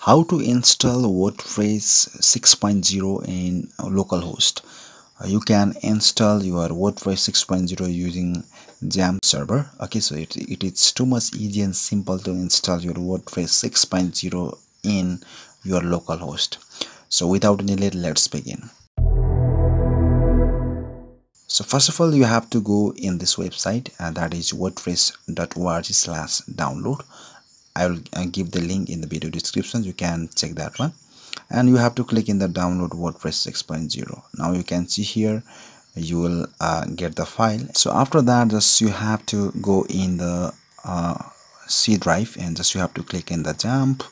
how to install wordpress 6.0 in localhost uh, you can install your wordpress 6.0 using XAMPP server. Okay so it, it is too much easy and simple to install your wordpress 6.0 in your localhost so without any delay let's begin. So first of all you have to go in this website and uh, that is wordpress.org slash download I will give the link in the video description you can check that one. And you have to click in the download WordPress 6.0 now you can see here you will uh, get the file. So after that just you have to go in the uh, C drive and just you have to click in the XAMPP.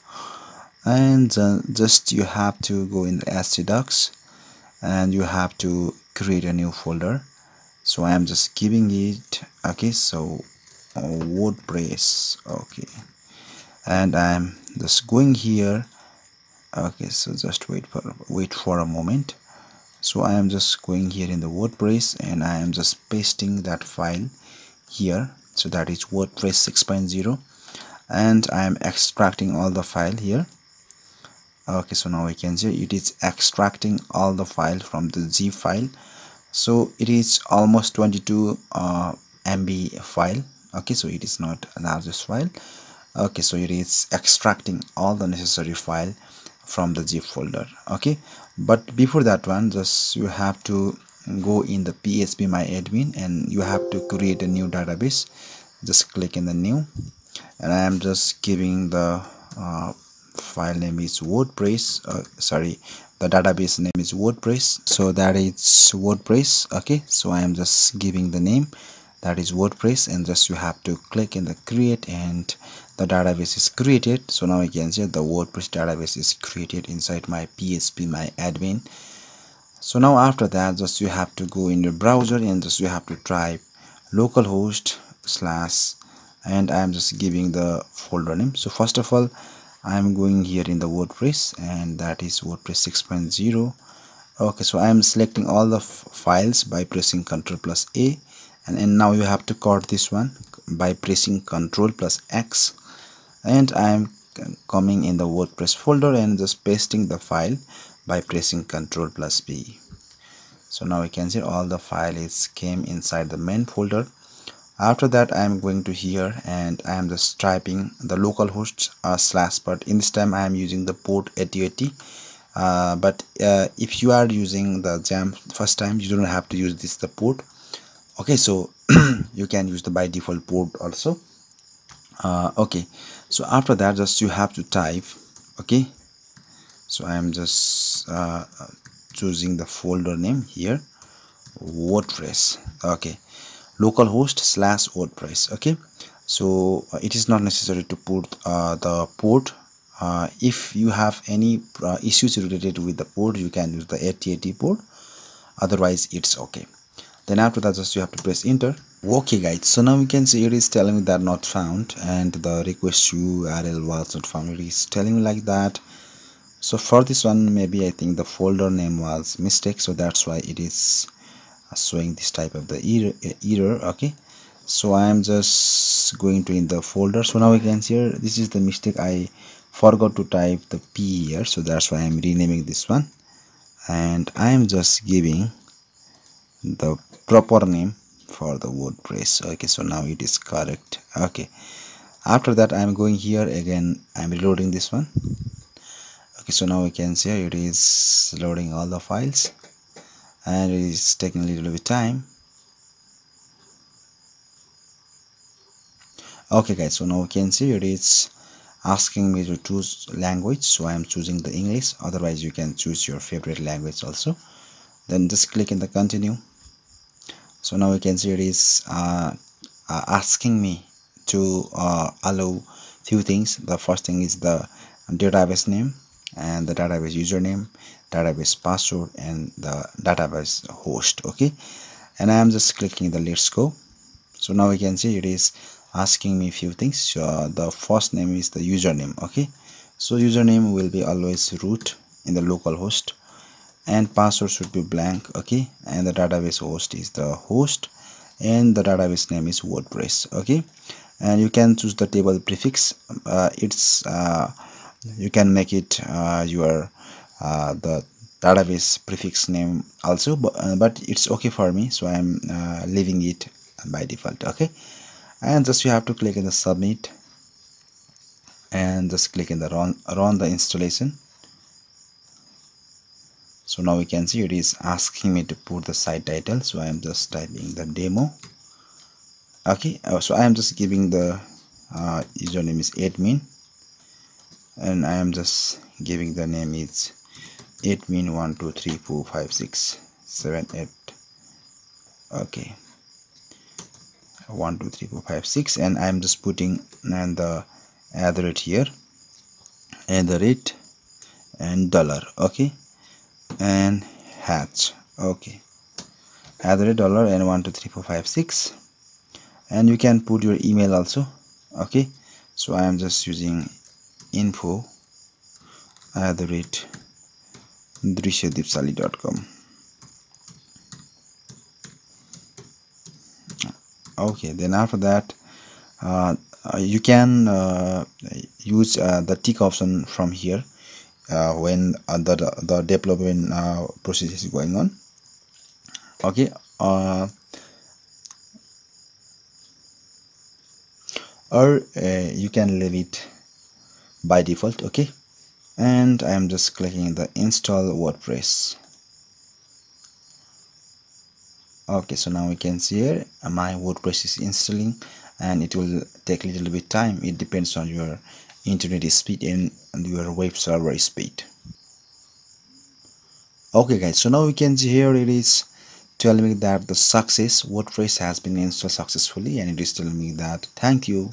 And uh, just you have to go in the htdocs and you have to create a new folder. So I am just giving it okay so uh, WordPress okay and I'm just going here. Okay so just wait for wait for a moment. So I am just going here in the WordPress and I am just pasting that file here. So that is WordPress 6.0 and I am extracting all the file here. Okay so now we can see it is extracting all the file from the zip file. So it is almost 22 uh, MB file. Okay so it is not largest file okay so it is extracting all the necessary file from the zip folder okay? But before that one just you have to go in the phpMyAdmin and you have to create a new database. Just click in the new. And i am just giving the uh, file name is wordpress uh, sorry the database name is wordpress. So that is wordpress okay? So i am just giving the name. That is wordpress and just you have to click in the create and the database is created. So now I can see the WordPress database is created inside my PHP my admin. So now after that just you have to go in your browser and just you have to type localhost slash and I am just giving the folder name. So first of all I am going here in the WordPress and that is WordPress 6.0 okay so I am selecting all the files by pressing Ctrl plus A. And, and now you have to cut this one by pressing Ctrl plus X and I am coming in the WordPress folder and just pasting the file by pressing Ctrl plus B. So now we can see all the files came inside the main folder. After that I am going to here and I am just typing the localhost uh, slash but in this time I am using the port 8080 uh, but uh, if you are using the XAMPP first time you don't have to use this the port okay so you can use the by default port also uh, okay. So after that just you have to type okay? So i am just uh, choosing the folder name here. Wordpress. Okay. Localhost slash wordpress. Okay. So uh, it is not necessary to put uh, the port. Uh, if you have any uh, issues related with the port you can use the 8080 port. Otherwise it's okay then after that just you have to press enter. Okay guys. So now we can see it is telling me that not found and the request url was not found. It is telling me like that. So for this one maybe i think the folder name was mistake so that's why it is showing this type of the error, eh, error okay? So i am just going to in the folder. So now we can see here this is the mistake. I forgot to type the p here so that's why i'm renaming this one. And i am just giving the proper name for the wordpress okay so now it is correct. Okay after that i'm going here again. I'm reloading this one. Okay so now we can see it is loading all the files and it is taking a little bit time. Okay guys so now we can see it is asking me to choose language so i am choosing the english. Otherwise you can choose your favorite language also. Then just click in the continue so now you can see it is uh, uh, asking me to uh, allow few things. The first thing is the database name and the database username database password and the database host okay? And i am just clicking the let's go. So now you can see it is asking me a few things. So the first name is the username okay? So username will be always root in the local host and password should be blank okay? And the database host is the host and the database name is wordpress okay? And you can choose the table prefix. Uh, it's uh, you can make it uh, your uh, the database prefix name also but, uh, but it's okay for me so i'm uh, leaving it by default okay? And just you have to click in the submit and just click in the run run the installation so now we can see it is asking me to put the site title. So i am just typing the demo. Okay uh, so i am just giving the uh, username is admin. And i am just giving the name is admin one two three four five six seven eight. Okay. one two three four five six. And i'm just putting and the rate here. And the rate and dollar. Okay and hatch. Okay. Add rate dollar and one two three four five six. And you can put your email also. Okay. So i am just using info at the rate drishyadipshali.com okay. Then after that uh, you can uh, use uh, the tick option from here uh, when uh, the, the development uh, process is going on. Okay or you can leave it by default okay? And I am just clicking the install WordPress. Okay so now we can see here my WordPress is installing and it will take a little bit time. It depends on your internet speed and your web server speed. Okay guys so now we can see here it is telling me that the success WordPress has been installed successfully and it is telling me that thank you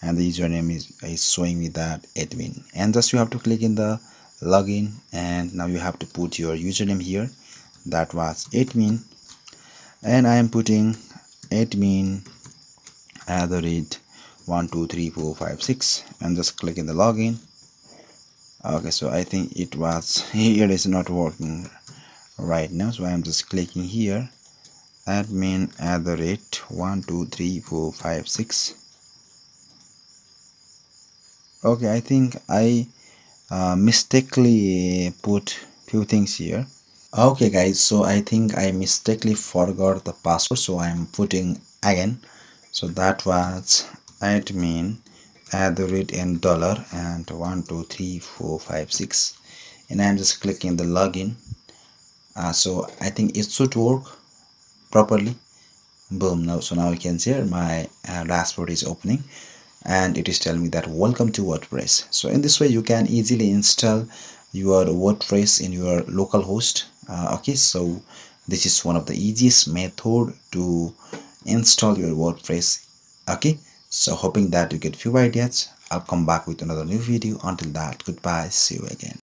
and the username is, is showing me that admin and just you have to click in the login and now you have to put your username here. That was admin and I am putting admin at the rate 1 2 3 4 5 6 and just click in the login. Okay so I think it was here is not working right now. So I am just clicking here. Admin at the rate 1 2 3 4 5 6 okay i think i uh, mistakenly put few things here. Okay guys so i think i mistakenly forgot the password so i'm putting again. So that was admin at the rate in dollar and one two three four five six. And i'm just clicking the login. Uh, so i think it should work properly. Boom now so now you can see my uh, dashboard is opening. And it is telling me that welcome to WordPress. So in this way you can easily install your WordPress in your local host. Uh, okay so this is one of the easiest method to install your WordPress. Okay so hoping that you get few ideas. I'll come back with another new video. Until that goodbye. See you again